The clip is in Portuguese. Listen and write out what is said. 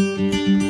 Música